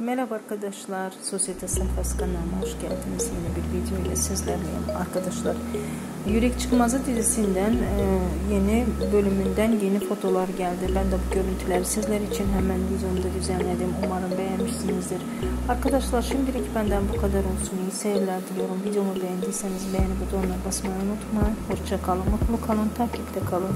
Merhaba arkadaşlar, Sosyete Sayfası kanalıma hoş geldiniz. Yeni bir video ile sizlerleyim arkadaşlar. Yürek Çıkmazı dizisinden e, yeni bölümünden yeni fotolar geldi. Ben de bu görüntüleri sizler için hemen videomda düzenledim. Umarım beğenmişsinizdir. Arkadaşlar şimdilik benden bu kadar olsun. İyi seyirler diliyorum. Videomu beğendiyseniz beğeni butonuna basmayı unutmayın. Hoşça kalın, mutlu kalın, takipte kalın.